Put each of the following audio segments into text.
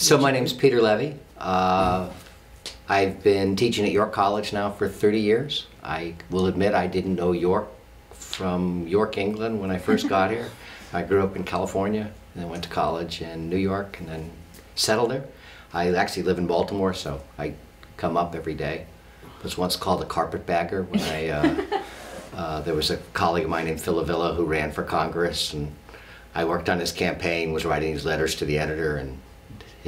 So my name's Peter Levy. Uh, I've been teaching at York College now for 30 years. I will admit I didn't know York from York, England when I first got here. I grew up in California and then went to college in New York and then settled there. I actually live in Baltimore, so I come up every day. Was once called a carpetbagger when I uh, uh, there was a colleague of mine named Phil Avila who ran for Congress, and I worked on his campaign, was writing his letters to the editor, and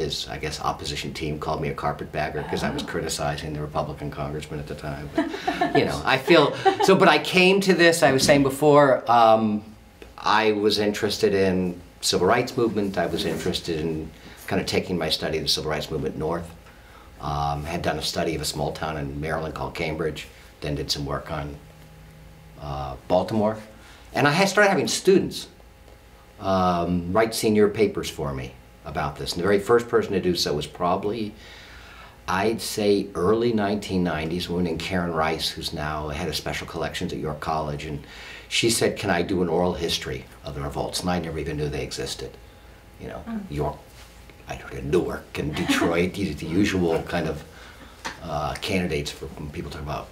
his, I guess, opposition team called me a carpetbagger because I was criticizing the Republican congressman at the time. But, you know, I feel so. But I came to this. I was saying before. Um, I was interested in civil rights movement. I was interested in kind of taking my study of the civil rights movement north. Um, had done a study of a small town in Maryland called Cambridge. Then did some work on uh, Baltimore, and I had started having students um, write senior papers for me about this. And the very first person to do so was probably, I'd say, early 1990s, a woman named Karen Rice, who's now head of special collections at York College. And she said, Can I do an oral history of the revolts? And I never even knew they existed. You know, mm. York, I don't know, Newark and Detroit, these are the usual kind of uh, candidates for when people talk about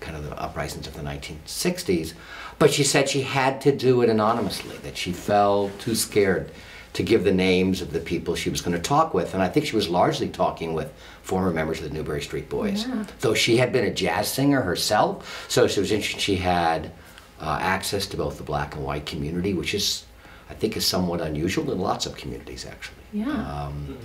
kind of the uprisings of the 1960s. But she said she had to do it anonymously, that she felt too scared to give the names of the people she was going to talk with. And I think she was largely talking with former members of the Newberry Street Boys. Yeah. Though she had been a jazz singer herself, so she was interesting. She had uh, access to both the black and white community, which is, I think, is somewhat unusual in lots of communities, actually. Yeah. Um,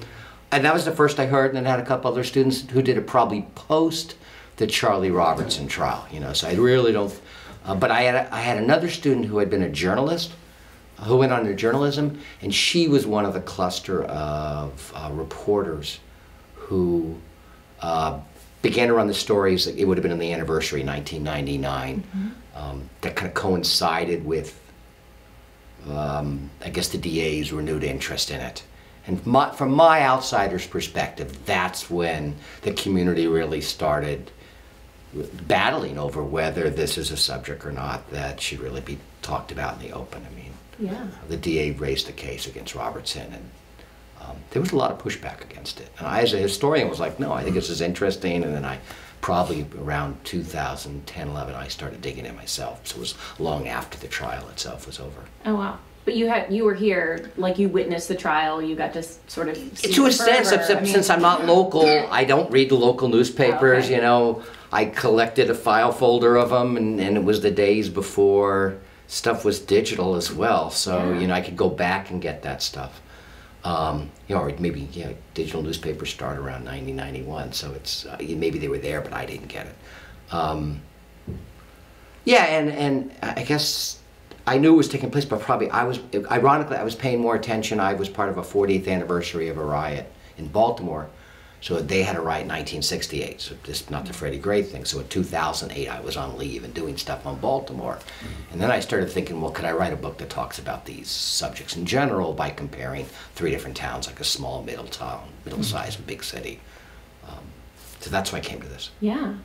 and that was the first I heard, and then I had a couple other students who did it probably post the Charlie Robertson trial. You know, so I really don't. Uh, but I had a, I had another student who had been a journalist who went on to journalism, and she was one of the cluster of uh, reporters who uh, began to run the stories. It would have been on the anniversary, 1999, mm-hmm. um, that kind of coincided with, um, I guess, the DA's renewed interest in it. And my, from my outsider's perspective, that's when the community really started battling over whether this is a subject or not that should really be talked about in the open. I mean, yeah. The DA raised the case against Robertson, and um, there was a lot of pushback against it. And I, as a historian, was like, no, I think this is interesting. And then I probably around 2010, 11, I started digging it myself. So it was long after the trial itself was over. Oh, wow. But you had you were here, like you witnessed the trial. You got to sort of to a sense, except I mean, since I'm not local, I don't read the local newspapers. Okay. You know, I collected a file folder of them, and, and it was the days before stuff was digital as well. So yeah. you know, I could go back and get that stuff. Um, you know, or maybe you know, digital newspapers start around 1991, so it's uh, maybe they were there, but I didn't get it. Um, yeah, and and I guess I knew it was taking place, but probably I was ironically I was paying more attention. I was part of a 40th anniversary of a riot in Baltimore so they had a riot in 1968, so just not the Freddie Gray thing. So in 2008, I was on leave and doing stuff on Baltimore. And then I started thinking, well, could I write a book that talks about these subjects in general by comparing three different towns, like a small middle town, middle-sized and big city. Um, so that's why I came to this. Yeah.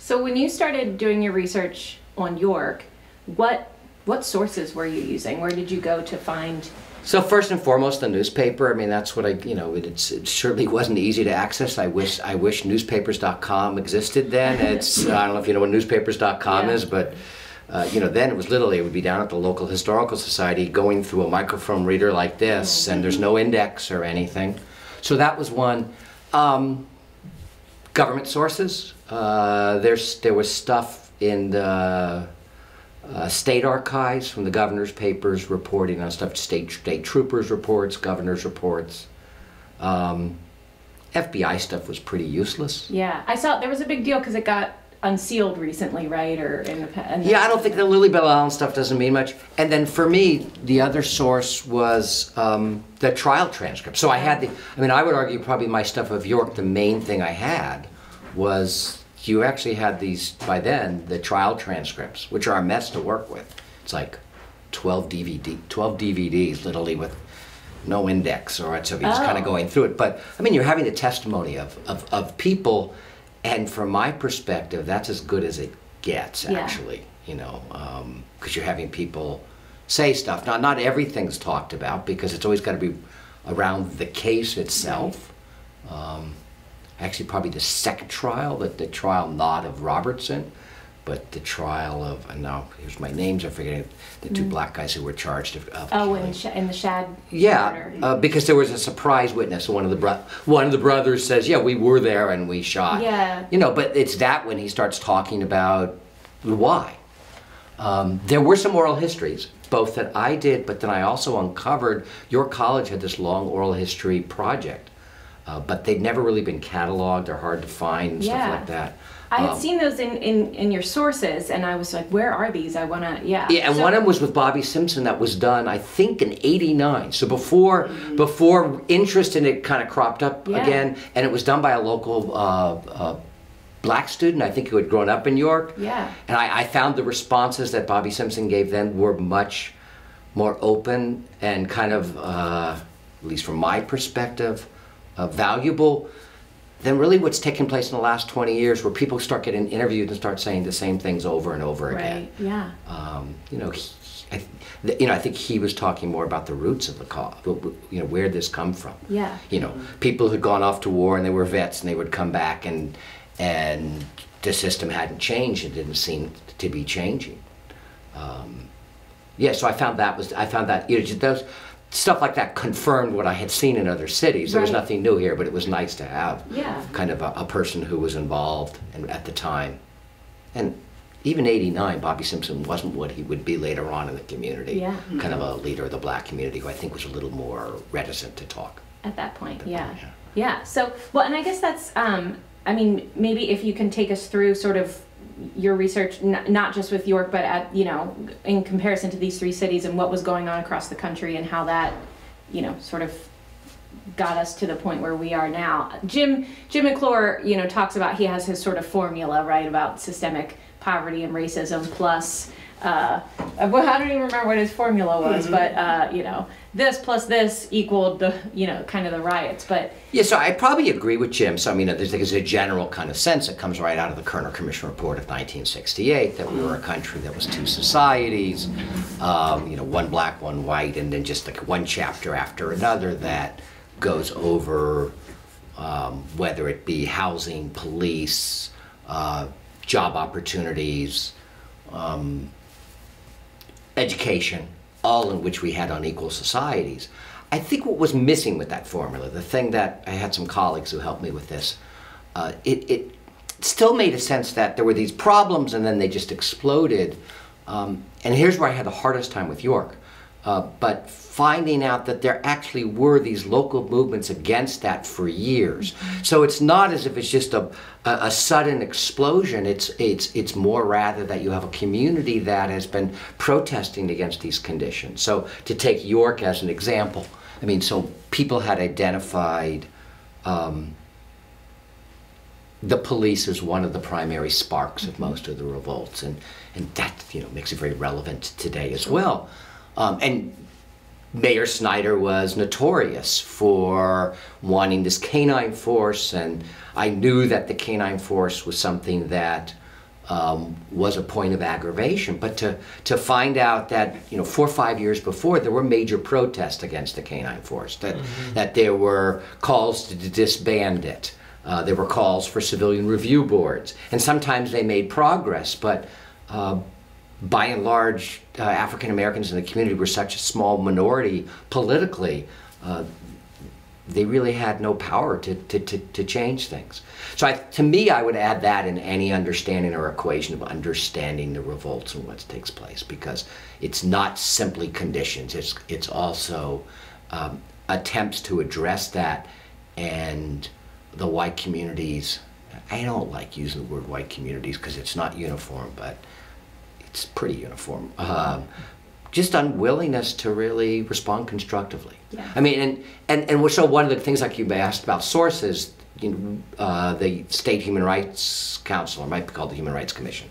So when you started doing your research on York, what what sources were you using? Where did you go to find so first and foremost, the newspaper. I mean, that's what I, you know, it, it certainly wasn't easy to access. I wish, I wish newspapers.com existed then. It's, I don't know if you know what newspapers.com yeah. is, but, uh, you know, then it was literally, it would be down at the local historical society going through a microfilm reader like this, and there's no index or anything. So that was one. Um, government sources. Uh, there's, there was stuff in the uh, state archives from the governor's papers reporting on stuff, state, state troopers reports, governor's reports. Um, FBI stuff was pretty useless. Yeah, I saw there was a big deal because it got unsealed recently, right? Or in the, in yeah, I don't think the Lillie Belle Allen stuff doesn't mean much. And then for me, the other source was um, the trial transcript. So I had the. I mean, I would argue probably my stuff of York. The main thing I had was you actually had these by then the trial transcripts, which are a mess to work with. It's like 12 DVD, 12 DVDs, literally with no index, or so you're just oh. kind of going through it. But I mean, you're having the testimony of, of, of people, and from my perspective, that's as good as it gets, actually. Yeah. You know, because um, you're having people say stuff. Now, not everything's talked about because it's always got to be around the case itself. Um, actually, probably the second trial, that the trial not of Robertson, but the trial of, and now here's my names, I'm forgetting, the two black guys who were charged of. of Mm. Oh, in, Sh- in the Schaad Yeah, uh, because there was a surprise witness. One of the bro- one of the brothers says, "Yeah, we were there and we shot." Yeah. You know, but it's that when he starts talking about why. Um, there were some oral histories, both that I did, but then I also uncovered. York College had this long oral history project, uh, but they'd never really been cataloged. They're hard to find and Yeah. stuff like that. I had Um, seen those in, in, in your sources, and I was like, where are these? I want to, yeah. Yeah, and So- one of them was with Bobby Simpson that was done, I think, in '89. So before before interest in it kind of cropped up Yeah. again, and it was done by a local uh, uh, black student, I think, who had grown up in York. Yeah. And I, I found the responses that Bobby Simpson gave then were much more open and kind of, uh, at least from my perspective, uh, valuable than really what's taken place in the last 20 years, where people start getting interviewed and start saying the same things over and over again yeah. um, you know, he, I, th- you know, I think he was talking more about the roots of the cause. You know, where this come from? Yeah. You know, people who'd gone off to war and they were vets and they would come back and and the system hadn't changed. It didn't seem to be changing. Um, yeah, so I found that was I found that you know those stuff like that confirmed what I had seen in other cities. There was nothing new here, but it was nice to have Yeah. kind of a, a person who was involved and at the time. And even 89, Bobby Simpson wasn't what he would be later on in the community. Yeah. Kind of a leader of the black community who I think was a little more reticent to talk. At that point, yeah. point, yeah. Yeah. So, well, and I guess that's, um, I mean, maybe if you can take us through sort of your research, not just with York, but at, you know, in comparison to these three cities and what was going on across the country and how that, you know, sort of got us to the point where we are now. Jim Jim McClure, you know, talks about he has his sort of formula, right, about systemic poverty and racism plus uh, well, I don't even remember what his formula was, but uh, you know, this plus this equaled the, you know, kind of the riots. But Yeah, so I probably agree with Jim. So, I mean, there's, there's a general kind of sense that comes right out of the Kerner Commission report of 1968 that we were a country that was two societies, um, you know, one black, one white, and then just like one chapter after another that goes over um, whether it be housing, police, uh, job opportunities, um, education, all in which we had unequal societies. I think what was missing with that formula, the thing that I had some colleagues who helped me with this, uh, it, it still made a sense that there were these problems and then they just exploded. Um, and here's where I had the hardest time with York. Uh, but finding out that there actually were these local movements against that for years. So it's not as if it's just a, a, a sudden explosion. It's, it's, it's more rather that you have a community that has been protesting against these conditions. So to take York as an example, I mean, so people had identified um, the police as one of the primary sparks of most of the revolts, and and that you know makes it very relevant today as well. Um, and Mayor Snyder was notorious for wanting this canine force, and I knew that the canine force was something that um, was a point of aggravation. But to, to find out that, you know, four or five years before, there were major protests against the canine force, that, that there were calls to disband it, uh, there were calls for civilian review boards, and sometimes they made progress, but uh, by and large, uh, African Americans in the community were such a small minority politically, uh, they really had no power to, to, to, to change things. So I, to me, I would add that in any understanding or equation of understanding the revolts and what takes place because it's not simply conditions, it's, it's also um, attempts to address that and the white communities. I don't like using the word white communities because it's not uniform, but it's pretty uniform. Um, just unwillingness to really respond constructively. Yeah. I mean, and, and, and so one of the things like you asked about sources, you know, uh, the State Human Rights Council, or might be called the Human Rights Commission,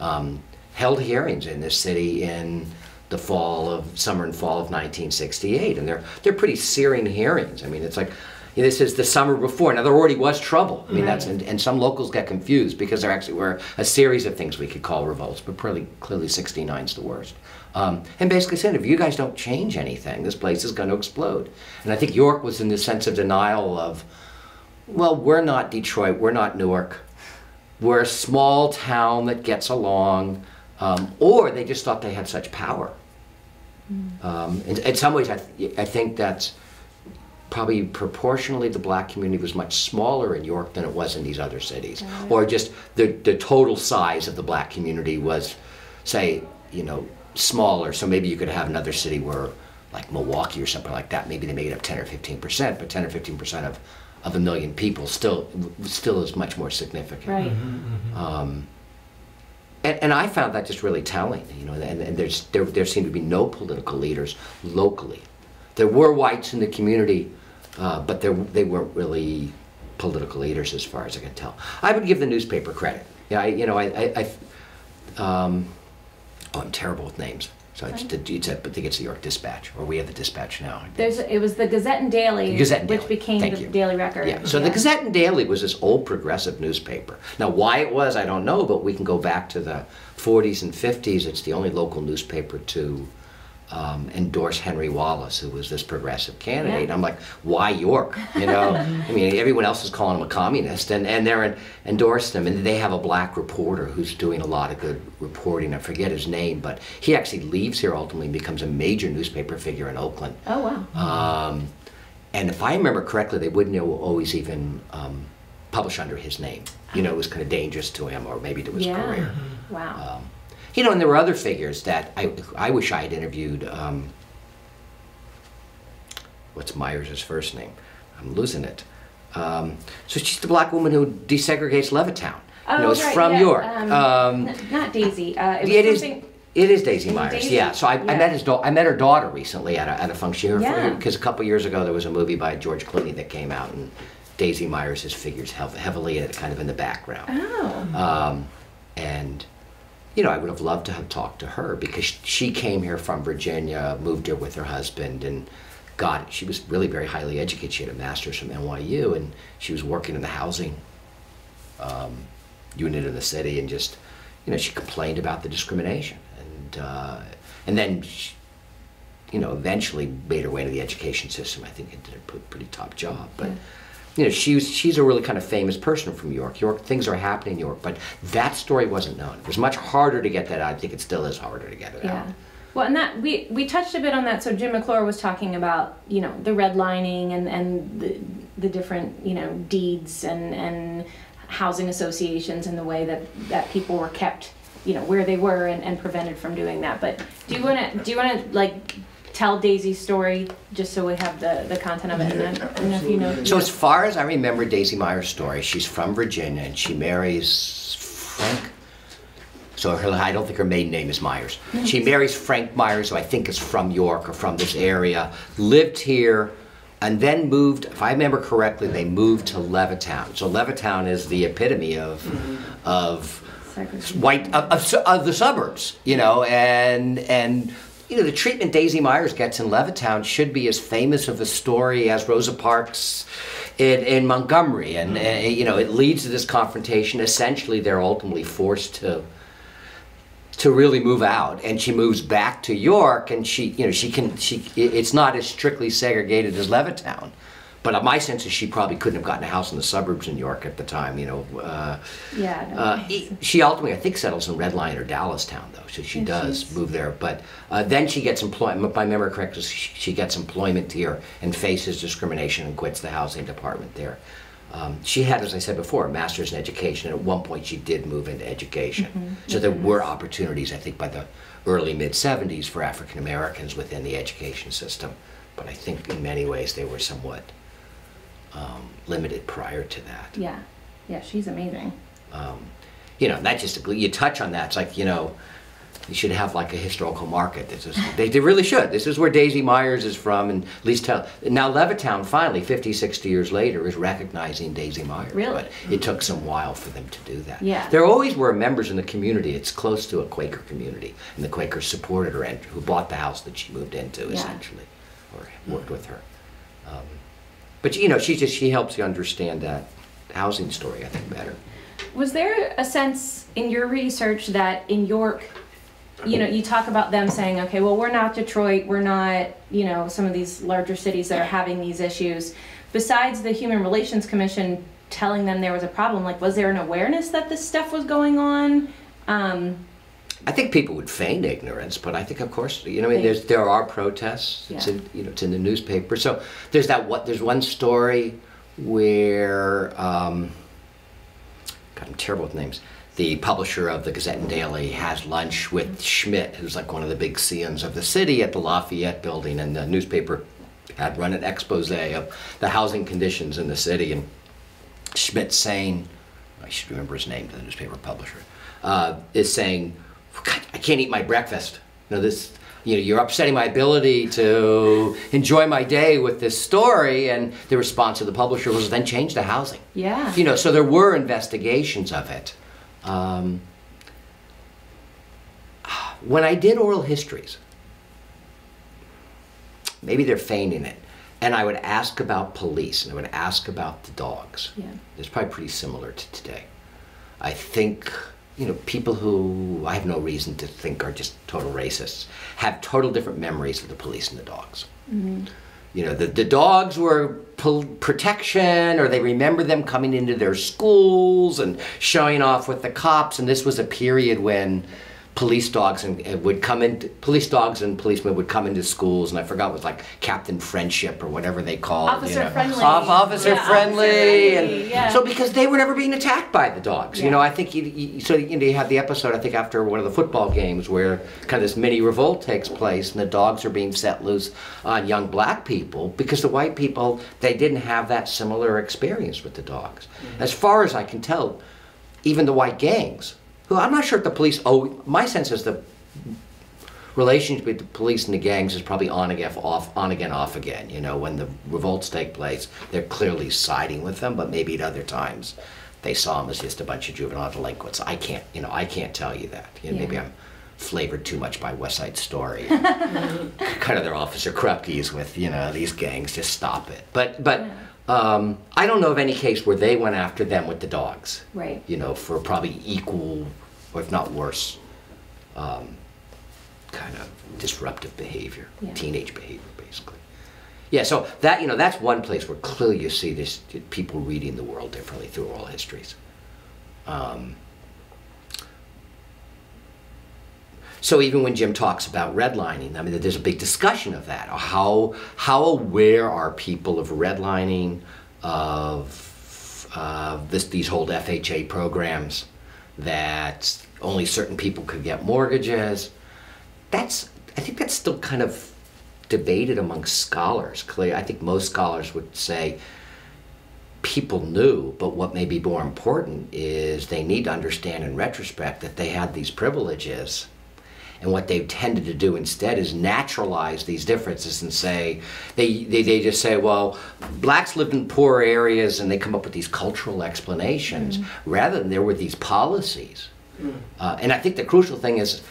um, held hearings in this city in the fall of summer and fall of 1968, and they're they're pretty searing hearings. I mean, it's like, this is the summer before. Now there already was trouble. I mean, that's and, and some locals got confused because there actually were a series of things we could call revolts, but clearly, clearly 69 is the worst. Um, and basically said, if you guys don't change anything, this place is going to explode. And I think York was in the sense of denial of, well, we're not Detroit, we're not Newark, we're a small town that gets along, um, or they just thought they had such power. Um, in, in some ways, I, th- I think that's probably proportionally the black community was much smaller in York than it was in these other cities. Mm. Or just the, the total size of the black community was, say, you know, smaller. So maybe you could have another city where, like Milwaukee or something like that, maybe they make it up 10 or 15 percent, but 10 or 15 percent of, of a million people still still is much more significant. Right. Mm-hmm, mm-hmm. Um, and, and I found that just really telling, you know, and, and there's, there, there seemed to be no political leaders locally. There were whites in the community, uh, but there, they weren't really political leaders as far as I can tell. I would give the newspaper credit. Yeah, I, you know, I, I, I um, oh, I'm terrible with names. So it's, the, it's I think it's the York Dispatch, or we have the Dispatch now. There's it was the Gazette and Daily, Gazette and which Daily. became Thank the you. Daily Record. Yeah. So the Gazette and Daily was this old progressive newspaper. Now, why it was, I don't know, but we can go back to the 40s and 50s. It's the only local newspaper to um, endorse Henry Wallace, who was this progressive candidate. Yeah. And I'm like, why York? You know, I mean, everyone else is calling him a communist, and, and they're en- endorsed him. And they have a black reporter who's doing a lot of good reporting. I forget his name, but he actually leaves here ultimately and becomes a major newspaper figure in Oakland. Oh wow. Um, and if I remember correctly, they wouldn't always even um, publish under his name. You know, it was kind of dangerous to him, or maybe to his yeah. career. Wow. You know, and there were other figures that I, I wish I had interviewed. Um, what's Myers' first name? I'm losing it. Um, so she's the black woman who desegregates Levittown. oh, you know, it's right, from yeah, York. Um, Um, not Daisy. Uh, it is. It is Daisy Myers. Daisy? Yeah. So I, I met his I met her daughter recently at a, at a function Yeah. because a couple years ago there was a movie by George Clooney that came out and Daisy Myers' figures heavily kind of in the background. Oh. Um, and you know, I would have loved to have talked to her because she came here from Virginia, moved here with her husband, and got. She was really very highly educated. She had a master's from NYU, and she was working in the housing um, unit in the city, and just, you know, she complained about the discrimination, and uh, and then. She, you know, eventually made her way into the education system. I think and did a pretty top job. But you know, she's she's a really kind of famous person from York. York things are happening in New York, but that story wasn't known. It was much harder to get that out. I think it still is harder to get it Yeah. out. Well, and that we we touched a bit on that. So Jim McClure was talking about you know the redlining and and the the different you know deeds and and housing associations and the way that that people were kept you know where they were and, and prevented from doing that. But do you want to do you want to like tell Daisy's story just so we have the the content of it? and then, I don't know if you know. So as far as I remember Daisy Myers' story, she's from Virginia and she marries Frank. So her, I don't think her maiden name is Myers. She marries Frank Myers, who I think is from York or from this area, lived here, and then moved, if I remember correctly, they moved to Levittown. So Levittown is the epitome of, mm-hmm. of white of, of, of the suburbs, you know, and and you know the treatment Daisy Myers gets in Levittown should be as famous of a story as Rosa Parks in, in Montgomery, and uh, you know it leads to this confrontation. Essentially, they're ultimately forced to to really move out. And she moves back to york and she you know she can she it's not as strictly segregated as levittown but my sense is she probably couldn't have gotten a house in the suburbs in york at the time you know uh, Yeah. no, uh, she ultimately, I think, settles in Red Lion or Dallastown, though. So she Yeah, does move there. But uh, then she gets employment. If I remember correctly, she, she gets employment here and faces discrimination and quits the housing department there. Um, she had, as I said before, a master's in education, and at one point she did move into education. So there were opportunities, I think, by the early mid 70s for African Americans within the education system. But I think in many ways they were somewhat um, limited prior to that yeah. Yeah. She's amazing. um, you know, that just you touch on that. It's like you know, you should have like a historical market. This is they, they really should. This is where Daisy Myers is from, and at least tell now Levittown finally, 50, 60 years later, is recognizing Daisy Myers. Really? But it took some while for them to do that. Yeah. There always were members in the community. It's close to a Quaker community, and the Quakers supported her and who bought the house that she moved into Yeah. essentially, or worked with her. Um, But you know, she just she helps you understand that housing story, I think, better. Was there a sense in your research that in York, you know, you talk about them saying, okay, well, we're not Detroit, we're not, you know, some of these larger cities that are having these issues. Besides the Human Relations Commission telling them there was a problem, like, was there an awareness that this stuff was going on? Um, I think people would feign ignorance, but I think, of course, you know, I mean, there's there are protests. It's Yeah. in, you know, it's in the newspaper. So there's that. What there's one story where, um, God, I'm terrible with names. The publisher of the Gazette and Daily has lunch with Schmidt, who's like one of the big CNs of the city, at the Lafayette Building, and the newspaper had run an expose of the housing conditions in the city, and Schmidt saying, I should remember his name, the newspaper publisher, uh, is saying, God, I can't eat my breakfast. You know, this, you know, you're upsetting my ability to enjoy my day with this story. And the response of the publisher was then change the housing. yeah. You know, so there were investigations of it. Um, when I did oral histories, maybe they're feigning it, and I would ask about police and I would ask about the dogs. Yeah. It's probably pretty similar to today. I think, you know, people who I have no reason to think are just total racists have total different memories of the police and the dogs. Mm-hmm. You know, the, the dogs were pol- protection, or they remember them coming into their schools and showing off with the cops. And this was a period when police dogs and, would come in. Police dogs and policemen would come into schools, and I forgot it was like Captain Friendship or whatever they called. Officer you know. friendly. Off- officer Yeah, officer friendly, friendly, and yeah. so because they were never being attacked by the dogs. You know, I think you, you so you, know, you have the episode I think after one of the football games where kind of this mini revolt takes place and the dogs are being set loose on young black people because the white people they didn't have that similar experience with the dogs. Mm-hmm. As far as I can tell, even the white gangs, who I'm not sure if the police. Oh, my sense is the relationship with the police and the gangs is probably on again, off, on again, off again. You know, when the revolts take place, they're clearly siding with them, but maybe at other times they saw them as just a bunch of juvenile delinquents. I can't, you know, I can't tell you that. You know, Maybe I'm flavored too much by West Side Story. kind of their Officer Krupke's with, you know, these gangs, just stop it. But, but. Um, I don't know of any case where they went after them with the dogs Right. you know, for probably equal, or if not worse, um, kind of disruptive behavior, Yeah. teenage behavior, basically. Yeah, so that you know that's one place where clearly you see this people reading the world differently through oral histories. Um, so even when Jim talks about redlining, I mean, there's a big discussion of that. How how aware are people of redlining, of uh, this these whole FHA programs, that only certain people could get mortgages? That's I think that's still kind of debated among scholars. Clear, I think most scholars would say people knew, but what may be more important is they need to understand in retrospect that they had these privileges. And what they've tended to do instead is naturalize these differences and say, they, they, they just say, well, blacks lived in poor areas and they come up with these cultural explanations rather than there were these policies. Uh, and I think the crucial thing is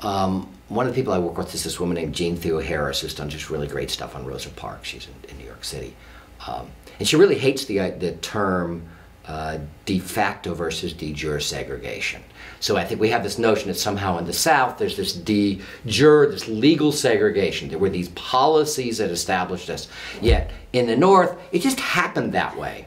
um, one of the people I work with is this woman named Jeanne Theoharis, who's done just really great stuff on Rosa Parks. She's in, in New York City, um, and she really hates the uh, the term uh, de facto versus de jure segregation. So I think we have this notion that somehow in the South there's this de jure, this legal segregation. There were these policies that established this. Yet in the North, it just happened that way.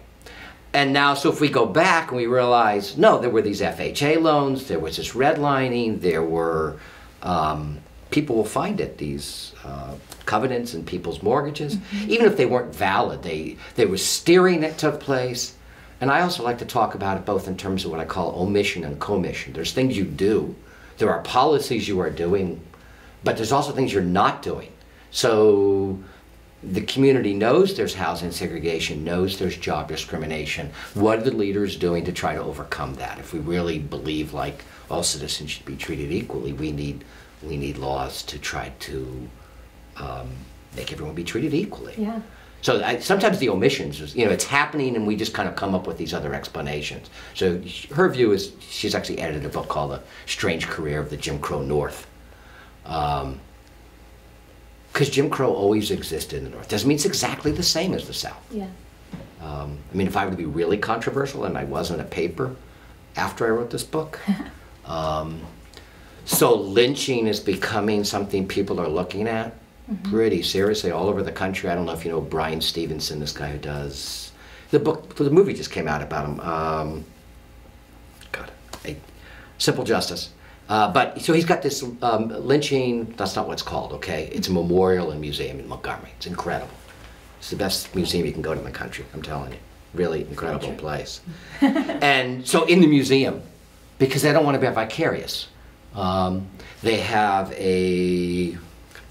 And now, so if we go back and we realize, no, there were these FHA loans, there was this redlining, there were, um, people will find it, these uh, covenants in people's mortgages. Even if they weren't valid, they, there was steering that took place. And I also like to talk about it both in terms of what I call omission and commission. There's things you do, there are policies you are doing, but there's also things you're not doing. So the community knows there's housing segregation, knows there's job discrimination. What are the leaders doing to try to overcome that? If we really believe like all citizens should be treated equally, we need we need laws to try to um, make everyone be treated equally. Yeah. So I, sometimes the omissions, is, you know, it's happening, and we just kind of come up with these other explanations. So her view is she's actually edited a book called "The Strange Career of the Jim Crow North." Um, because Jim Crow always existed in the North. Doesn't mean it's exactly the same as the South. Yeah. Um, I mean, if I were to be really controversial, and I was in a paper after I wrote this book, um, so lynching is becoming something people are looking at pretty seriously all over the country. I don't know if you know Bryan Stevenson, this guy who does the book. For the movie just came out about him. Um, God, a Simple Justice. Uh, but so he's got this um, lynching. That's not what it's called. Okay, it's a memorial and museum in Montgomery. It's incredible. It's the best museum you can go to in the country. I'm telling you, really incredible place. and so in the museum, because they don't want to be vicarious, um, they have a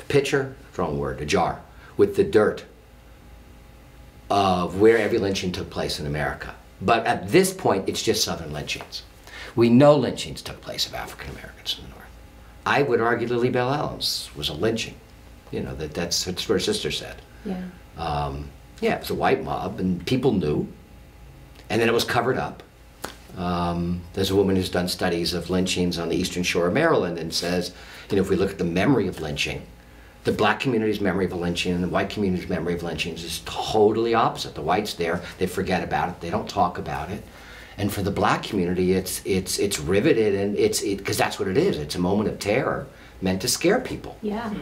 pitcher, wrong word, a jar with the dirt of where every lynching took place in America. But at this point, it's just Southern lynchings. We know lynchings took place of African Americans in the North. I would argue Lillie Belle Allen's was a lynching. You know, that, that's, that's what her sister said. Yeah. Um, yeah, it was a white mob, and people knew. And then it was covered up. Um, there's a woman who's done studies of lynchings on the eastern shore of Maryland and says, you know, if we look at the memory of lynching, the black community's memory of a lynching and the white community's memory of lynchings is totally opposite. The whites there, they forget about it, they don't talk about it. And for the black community, it's it's it's riveted and it's because that's what it is. It's a moment of terror meant to scare people. Yeah.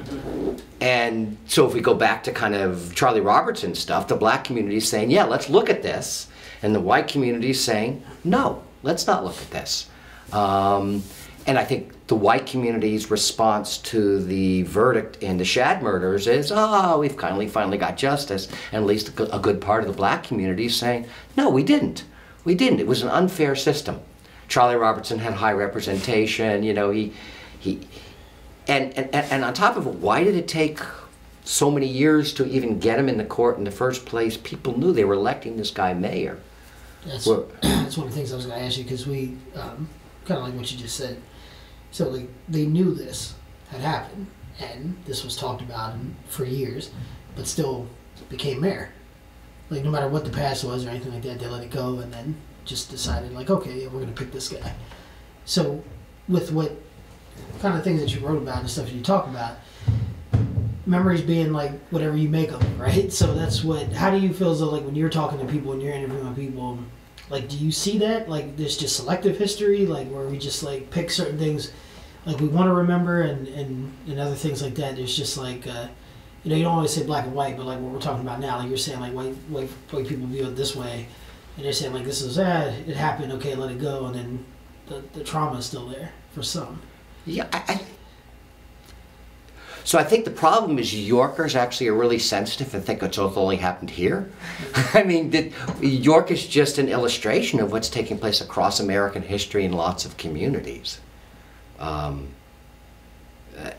And so if we go back to kind of Charlie Robertson stuff, the black community is saying, yeah, let's look at this. And the white community is saying, no, let's not look at this. Um, and I think the white community's response to the verdict in the Schaad murders is, oh, we've finally, finally got justice. And at least a good- a good part of the black community is saying, no, we didn't. We didn't. It was an unfair system. Charlie Robertson had high representation. You know, he, he, and, and, and on top of it, why did it take so many years to even get him in the court in the first place? People knew they were electing this guy mayor. That's Well- that's one of the things I was going to ask you because we um, kind of like what you just said. So like they knew this had happened and this was talked about for years, but still became mayor. Like no matter what the past was or anything like that, they let it go and then just decided like okay, yeah, we're going to pick this guy. So with what kind of things that you wrote about and stuff that you talk about, memories being like whatever you make of them, right? So that's what. How do you feel as though like when you're talking to people and you're interviewing people, like do you see that like there's just selective history, like where we just like pick certain things, like we want to remember, and and and other things like that. There's just like. Uh, you know, you don't always say black and white, but like what we're talking about now, like you're saying, like white, white, white people view it this way, and they're saying like this is ah, it happened, okay, let it go, and then the, the trauma is still there for some. Yeah, I, I, so I think the problem is Yorkers actually are really sensitive and think it's only happened here. I mean, the, York is just an illustration of what's taking place across American history in lots of communities. Um, uh,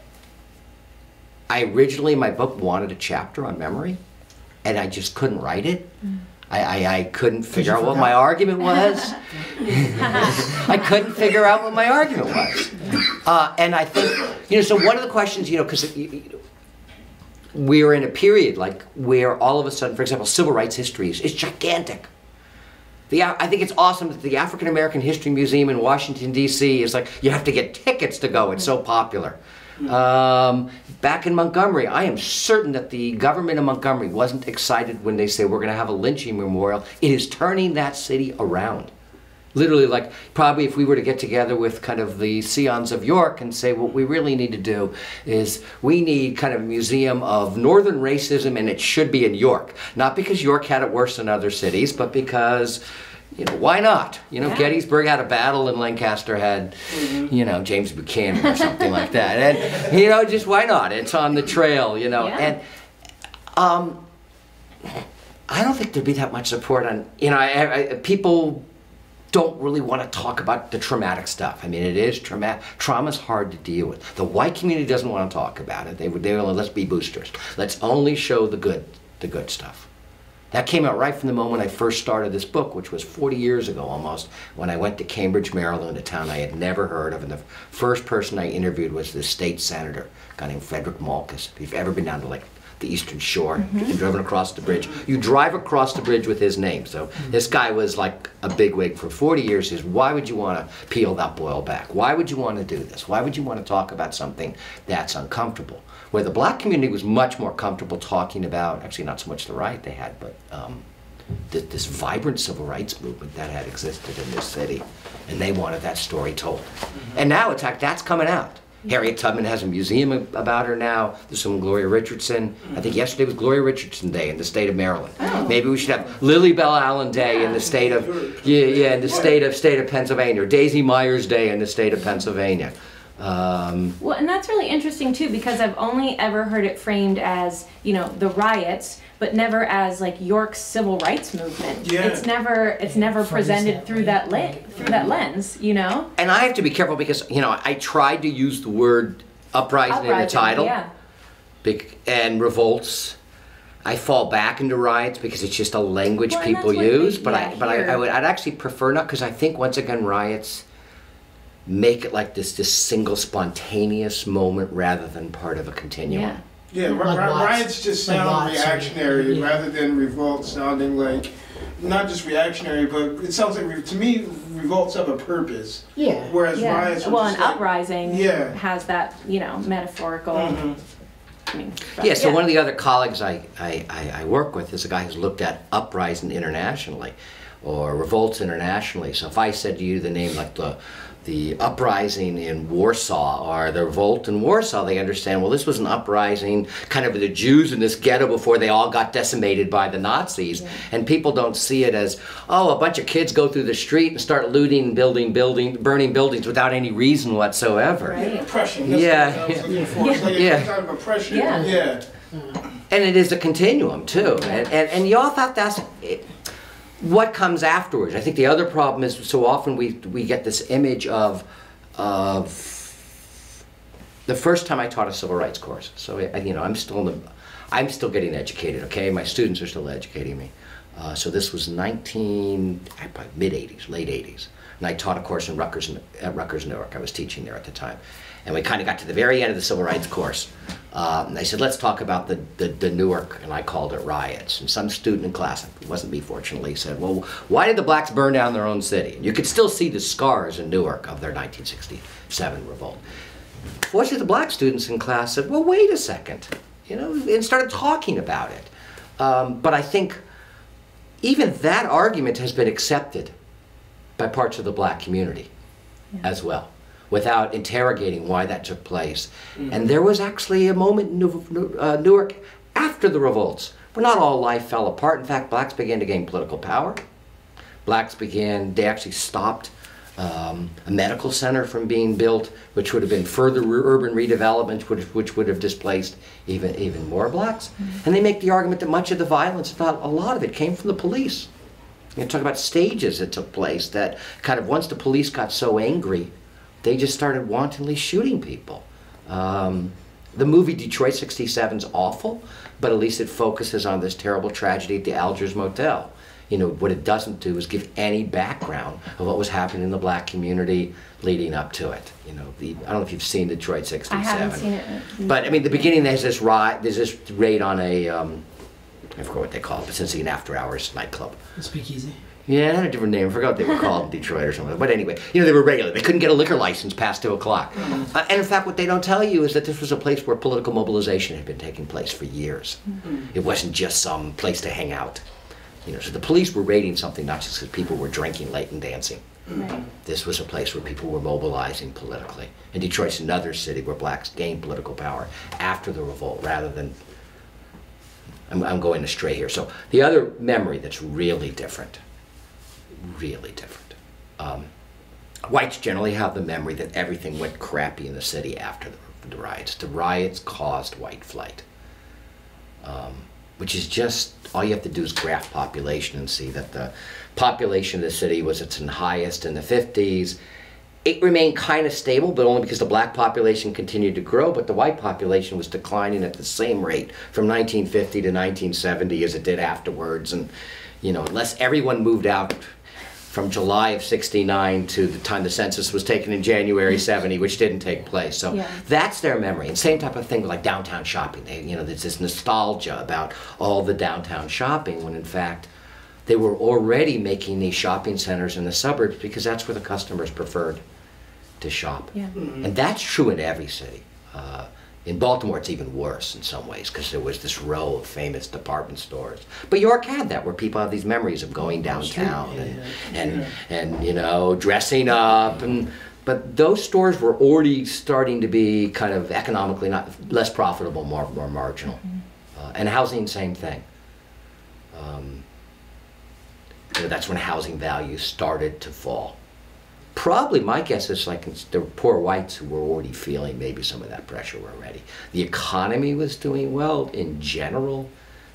I originally, in my book, wanted a chapter on memory, and I just couldn't write it. I, I, I couldn't figure out what my argument was. I couldn't figure out what my argument was. Uh, and I think, you know, so one of the questions, you know, because we're in a period like where all of a sudden, for example, civil rights history is, is gigantic. The, I think it's awesome that the African American History Museum in Washington, D.C. is like, you have to get tickets to go, it's so popular. Um, back in Montgomery, I am certain that the government of Montgomery wasn't excited when they say we're going to have a lynching memorial. It is turning that city around. Literally, like, probably if we were to get together with kind of the Scions of York and say, what we really need to do is we need kind of a museum of northern racism, and it should be in York. Not because York had it worse than other cities, but because, you know, why not? You know, Yeah. Gettysburg had a battle, and Lancaster had, you know, James Buchanan or something like that. And, you know, just why not? It's on the trail, you know. Yeah. And, um, I don't think there'd be that much support on, you know, I, I, people don't really want to talk about the traumatic stuff. I mean, it is traumatic. Trauma's hard to deal with. The white community doesn't want to talk about it. They would, they will, let's be boosters. Let's only show the good, the good stuff. That came out right from the moment I first started this book, which was 40 years ago almost, when I went to Cambridge, Maryland, a town I had never heard of. And the first person I interviewed was the state senator, a guy named Frederick Malkus. If you've ever been down to like the Eastern Shore mm-hmm. and driven across the bridge. You drive across the bridge with his name. So mm-hmm. this guy was like a bigwig for 40 years. Is why would you want to peel that boil back? Why would you want to do this? Why would you want to talk about something that's uncomfortable? Where the black community was much more comfortable talking about, actually not so much the right they had, but um, th- this vibrant civil rights movement that had existed in this city, and they wanted that story told. Mm-hmm. And now, it's fact, that's coming out. Harriet Tubman has a museum about her now. There's some Gloria Richardson. I think yesterday was Gloria Richardson Day in the state of Maryland. Maybe we should have Lillie Belle Allen Day in the state of yeah, yeah, in the state of state of Pennsylvania, or Daisy Myers Day in the state of Pennsylvania. Um, Well, and that's really interesting too because I've only ever heard it framed as, you know, the riots, but never as like York's civil rights movement. Yeah. It's never it's never Phrased presented that through way. that lens, through that lens, you know? and I have to be careful because you know I tried to use the word uprising, in the title. Yeah. and revolts. I fall back into riots because it's just a language Well, people use. they- but I, but I, I would, I'd actually prefer not because I think once again riots make it like this, this single spontaneous moment rather than part of a continuum. Yeah. Yeah, Like ri- riots just sound lots, reactionary yeah. rather than revolt sounding like not just reactionary, but it sounds like re- to me revolts have a purpose, Yeah. whereas Yeah. riots Well, an like, uprising Yeah. has that, you know, metaphorical. Mhm. I mean, Yeah, so one of the other colleagues I, I, I, I work with is a guy who's looked at uprising internationally or revolts internationally. So if I said to you the name like the the uprising in Warsaw or the revolt in Warsaw, they understand, well, this was an uprising kind of the Jews in this ghetto before they all got decimated by the Nazis. And people don't see it as, oh, a bunch of kids go through the street and start looting, building, building, burning buildings without any reason whatsoever. Right. oppression. That's Yeah, what I was yeah. looking for. It's like Yeah. a kind of oppression. Yeah. yeah. Mm. and it is a continuum too and, and, and you all thought that's it, what comes afterwards. I think the other problem is so often we, we get this image of of the first time i taught a civil rights course. So you know i'm still the i'm still getting educated okay? My students are still educating me. Uh, so this was 19 mid 80s late 80s and i taught a course in rutgers at rutgers newark. I was teaching there at the time and we kind of got to the very end of the civil rights course. Uh, and they said let's talk about the, the, the newark and i called it riots. And some student in class it wasn't me fortunately said well why did the blacks burn down their own city? And you could still see the scars in newark of their 1967 revolt. Fortunately, the black students in class said, well, wait a second, you know, and started talking about it. Um, but I think even that argument has been accepted by parts of the black community as well, without interrogating why that took place. And there was actually a moment in New- uh, Newark after the revolts where not all life fell apart. In fact, blacks began to gain political power blacks began, they actually stopped um, a medical center from being built, which would have been further urban redevelopment, which, which would have displaced even, even more blacks. And they make the argument that much of the violence, if not a lot of it, came from the police. You talk about stages that took place that kind of once the police got so angry, they just started wantonly shooting people. Um, the movie Detroit 67 is awful, but at least it focuses on this terrible tragedy at the Algiers Motel. You know, what it doesn't do is give any background of what was happening in the black community leading up to it. You know, the, I don't know if you've seen Detroit 67. I 67. haven't seen it. But I mean, the beginning there's this riot, there's this raid on a, um, I forgot what they call it, but since an after hours nightclub. Speakeasy. Yeah, it had a different name. I forgot what they were called in Detroit or something. But anyway, you know, they were regular. They couldn't get a liquor license past 2 o'clock. Mm-hmm. Uh, and in fact, what they don't tell you is that this was a place where political mobilization had been taking place for years. Mm-hmm. It wasn't just some place to hang out. You know, so the police were raiding something not just because people were drinking late and dancing. Mm-hmm. Right. This was a place where people were mobilizing politically. And Detroit's another city where blacks gained political power after the revolt rather than. I'm, I'm going astray here. So the other memory that's really different, really different. Um, whites generally have the memory that everything went crappy in the city after the, the riots. The riots caused white flight, um, which is just all you have to do is graph population and see that the population of the city was its highest in the 50s. It remained kind of stable, but only because the black population continued to grow, but the white population was declining at the same rate from 1950 to 1970 as it did afterwards. And, you know, unless everyone moved out from July of 69 to the time the census was taken in January 70, which didn't take place. So Yeah. that's their memory. And same type of thing with like downtown shopping. They, you know, there's this nostalgia about all the downtown shopping when in fact they were already making these shopping centers in the suburbs because that's where the customers preferred to shop. Yeah. And that's true in every city. Uh, in Baltimore, it's even worse in some ways because there was this row of famous department stores. But York had that, where people have these memories of going downtown and, and, and you know dressing up and. But those stores were already starting to be kind of economically not less profitable, more more marginal. Uh, and housing, same thing. Um, you know, that's when housing values started to fall. Probably my guess is like it's the poor whites who were already feeling maybe some of that pressure already. The economy was doing well in general,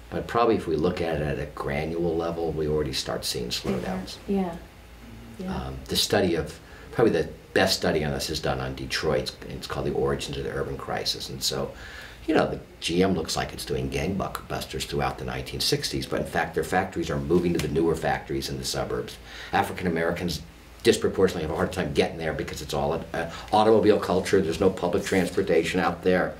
but probably if we look at it at a granular level, we already start seeing slowdowns. Yeah. Yeah. Um, the study of probably the best study on this is done on Detroit. It's called the Origins of the Urban Crisis, and so. You know, the GM looks like it's doing gangbusters throughout the 1960s, but in fact, their factories are moving to the newer factories in the suburbs. African Americans disproportionately have a hard time getting there because it's all an uh, automobile culture. There's no public transportation out there.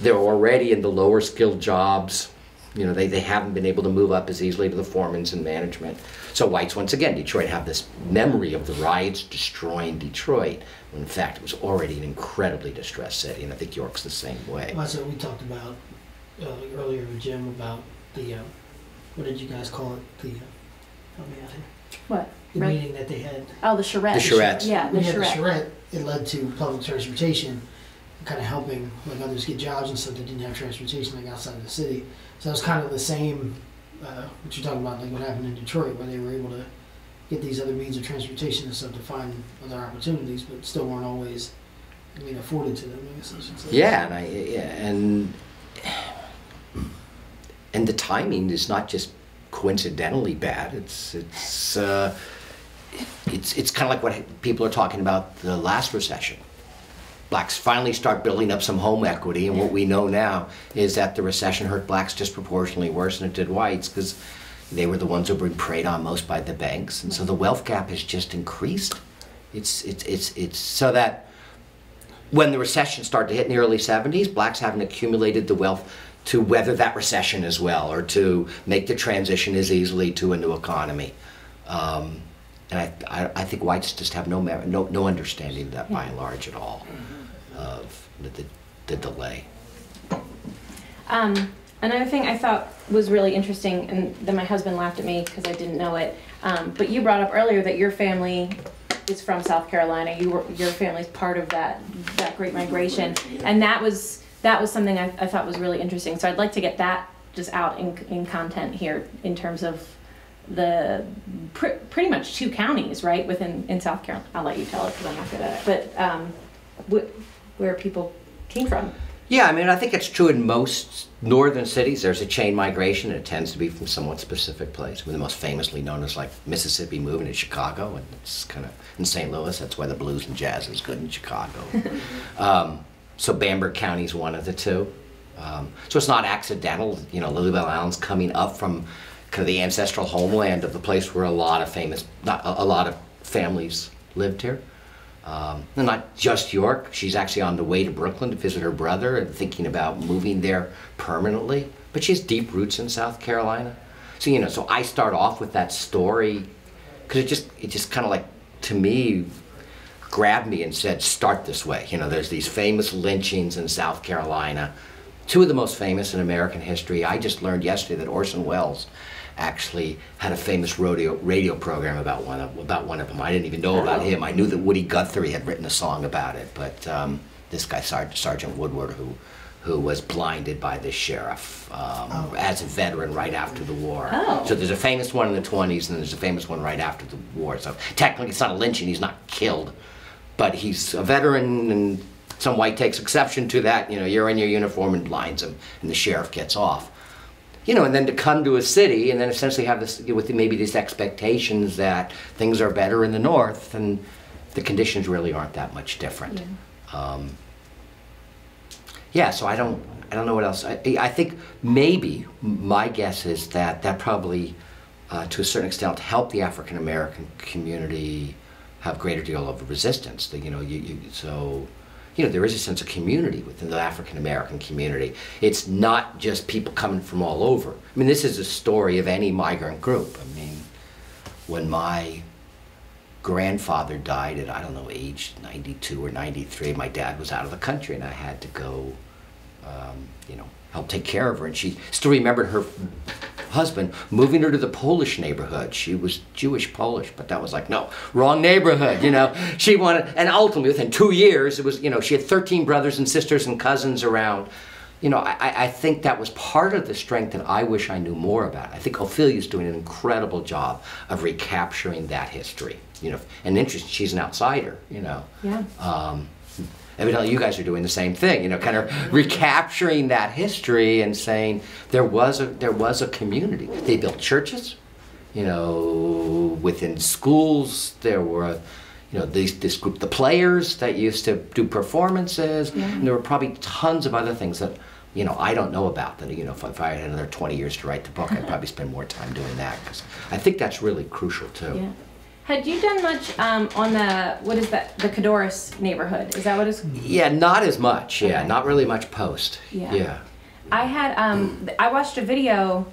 They're already in the lower skilled jobs. You know, they, they haven't been able to move up as easily to the foremans and management. So whites, once again, Detroit have this memory of the riots destroying Detroit, when in fact it was already an incredibly distressed city, and I think York's the same way. Well, that's what we talked about uh, earlier with Jim about the, uh, what did you guys call it? The, uh, help me out here. What? The Right. meeting that they had. Oh, the charrette. The charrettes. Yeah, the we had the charrette. charrette. It led to public transportation, kind of helping like others get jobs and stuff that didn't have transportation like outside of the city. So it was kind of the same. Uh, what you're talking about, like what happened in Detroit, where they were able to get these other means of transportation and stuff to find other opportunities, but still weren't always, I mean, afforded to them. I guess I should say. Yeah, and I yeah, and and the timing is not just coincidentally bad. It's it's uh, it's it's kind of like what people are talking about the last recession. Blacks finally start building up some home equity, and what we know now is that the recession hurt blacks disproportionately worse than it did whites because they were the ones who were preyed on most by the banks, and so the wealth gap has just increased. It's it's it's it's so that when the recession started to hit in the early 70s, blacks haven't accumulated the wealth to weather that recession as well or to make the transition as easily to a new economy. Um, and I, I, I think whites just have no, no, no understanding of that by and large at all of the, the, the delay. Um, another thing I thought was really interesting, and then my husband laughed at me because I didn't know it. Um, but you brought up earlier that your family is from South Carolina. You were your family's part of that that Great Migration, and that was that was something I, I thought was really interesting. So I'd like to get that just out in in content here in terms of the pr- pretty much two counties, right, within in South Carolina. I'll let you tell it because I'm not good at it. But um, wh- where people came from. Yeah, I mean, I think it's true in most northern cities. There's a chain migration. And it tends to be from somewhat specific place. I mean, the most famously known is like Mississippi moving to Chicago, and it's kind of in St. Louis. That's why the blues and jazz is good in Chicago. um, so Bamberg County is one of the two. Um, so it's not accidental. You know, Belle Allen's coming up from kind of the ancestral homeland of the place where a lot of famous, not a, lot of families lived here. Um, and not just York. She's actually on the way to Brooklyn to visit her brother and thinking about moving there permanently. But she has deep roots in South Carolina. So you know, so I start off with that story because it just it just kind of like to me grabbed me and said, start this way. You know, there's these famous lynchings in South Carolina, two of the most famous in American history. I just learned yesterday that Orson Welles actually had a famous radio radio program about one of about one of them. I didn't even know about him. I knew that Woody Guthrie had written a song about it, but um, this guy Sergeant, Sergeant Woodard, who who was blinded by the sheriff um, as a veteran right after the war. Oh. So there's a famous one in the 20s, and there's a famous one right after the war. So technically, it's not a lynching. He's not killed, but he's a veteran, and some white takes exception to that. You know, you're in your uniform and blinds him, and the sheriff gets off. You know, and then to come to a city and then essentially have this with maybe these expectations that things are better in the north, and the conditions really aren't that much different. Um, yeah, so I don't, I don't know what else. I, I think maybe my guess is that that probably uh, to a certain extent, helped the African American community have greater deal of resistance. That you know, you, you so you know there is a sense of community within the African American community. It's not just people coming from all over. I mean, this is a story of any migrant group. I mean, when my grandfather died at I don't know age 92 or 93, my dad was out of the country, and I had to go, um, you know, help take care of her. And she still remembered her husband moving her to the Polish neighborhood. She was Jewish Polish, but that was like, no, wrong neighborhood, you know. She wanted, and ultimately within two years, it was, you know, she had 13 brothers and sisters and cousins around. You know, I, I think that was part of the strength that I wish I knew more about. I think Ophelia's doing an incredible job of recapturing that history. You know, and interesting, she's an outsider, you know. Yeah. Um, evidently you guys are doing the same thing you know kind of recapturing that history and saying there was a there was a community they built churches you know within schools there were you know these, this group the players that used to do performances Yeah. and there were probably tons of other things that you know i don't know about that you know if, if i had another 20 years to write the book i'd probably spend more time doing that because i think that's really crucial too Yeah. Had you done much um, on the what is that the Codorus neighborhood? Is that what it's? yeah not as much yeah Okay. not really much post Yeah. yeah I had um, I watched a video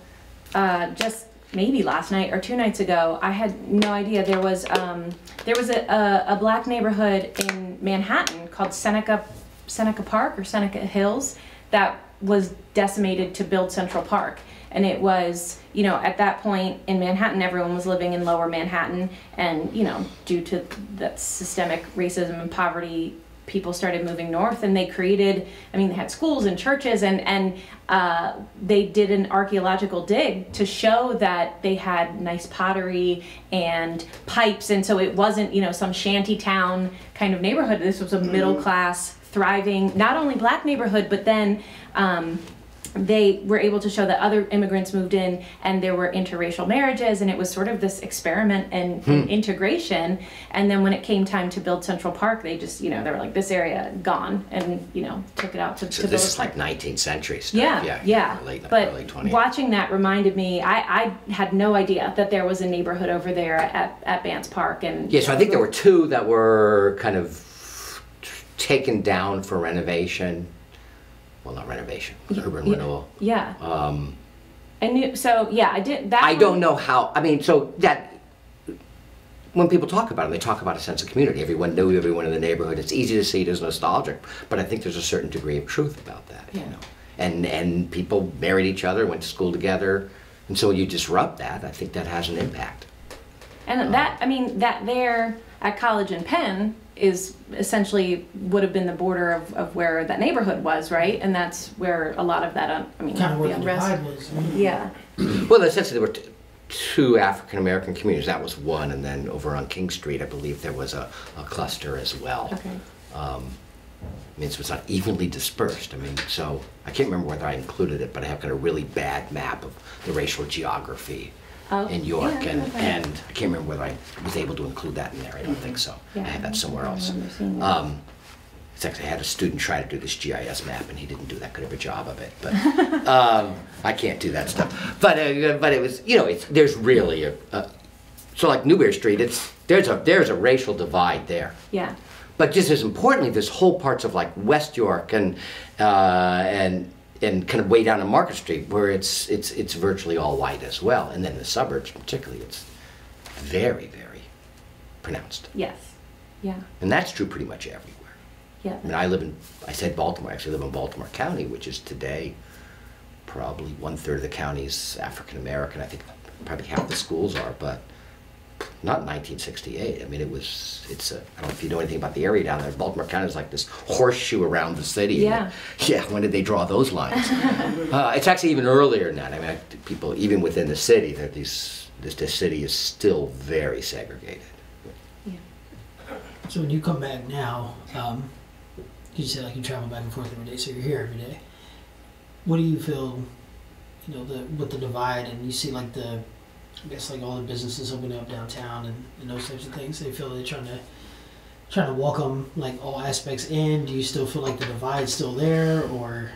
uh, just maybe last night or two nights ago. I had no idea there was um, there was a, a, a black neighborhood in Manhattan called Seneca Seneca Park or Seneca Hills that was decimated to build Central Park. And it was, you know, at that point in Manhattan, everyone was living in lower Manhattan. And, you know, due to that systemic racism and poverty, people started moving north and they created, I mean, they had schools and churches and, and uh, they did an archaeological dig to show that they had nice pottery and pipes. And so it wasn't, you know, some shanty town kind of neighborhood. This was a middle class, thriving, not only black neighborhood, but then um, they were able to show that other immigrants moved in and there were interracial marriages and it was sort of this experiment in, Hmm. in integration and then when it came time to build central park they just you know they were like this area gone and you know took it out to, So to this is like 19th century stuff. yeah yeah, yeah, Late, but early 20th. watching that reminded me I, I had no idea that there was a neighborhood over there at, at Bance Park and yeah, so I think there were two that were kind of taken down for renovation. Well, not renovation, Yeah, urban yeah. renewal. yeah Um, I knew so yeah I did that I one- don't know how. I mean, so that when people talk about it, they talk about a sense of community. Everyone knew everyone in the neighborhood. It's easy to see it as nostalgic, but I think there's a certain degree of truth about that. You know, and and people married each other, went to school together, and so you disrupt that, I think that has an impact. And that, I mean, that there at college in Penn is essentially would have been the border of, of where that neighborhood was, right? And that's where a lot of that, un- I mean, Kind of where the unrest. divide was. Yeah, Well, essentially, there were t- two African American communities. That was one, and then over on King Street, I believe there was a, a cluster as well. okay. Um, I mean, so it's not evenly dispersed. I mean, so I can't remember whether I included it, but I have got a really bad map of the racial geography Oh, in York, yeah, and, and I can't remember whether I was able to include that in there. I don't think so. I Yeah, had that somewhere I else. remember seeing that. Um, it's actually, I had a student try to do this GIS map, and he didn't do that good of a job of it. But um, I can't do that stuff. But uh, but it was, you know, it's there's really a, a so like Newberry Street. It's there's a there's a racial divide there. Yeah, But just as importantly, there's whole parts of like West York and uh, and and kind of way down to Market Street where it's it's it's virtually all white as well, and then the suburbs particularly, it's very very pronounced, yes, yeah, and that's true pretty much everywhere. yeah. I mean, I live in I said Baltimore. I actually live in Baltimore County, which is today probably one third of the county's African American. I think probably half the schools are, but not 1968. I mean, it was. It's. A, I don't know if you know anything about the area down there. Baltimore County is like this horseshoe around the city. Yeah. Yeah. When did they draw those lines? uh, it's actually even earlier than that. I mean, I, people even within the city, that these this, this city is still very segregated. Yeah. So when you come back now, um, you said like you travel back and forth every day, so you're here every day. What do you feel, you know, the with the divide, and you see like the, I guess like all the businesses opening up downtown and, and those types of things. They feel they're trying to, trying to welcome like all aspects in. Do you still feel like the divide's still there, or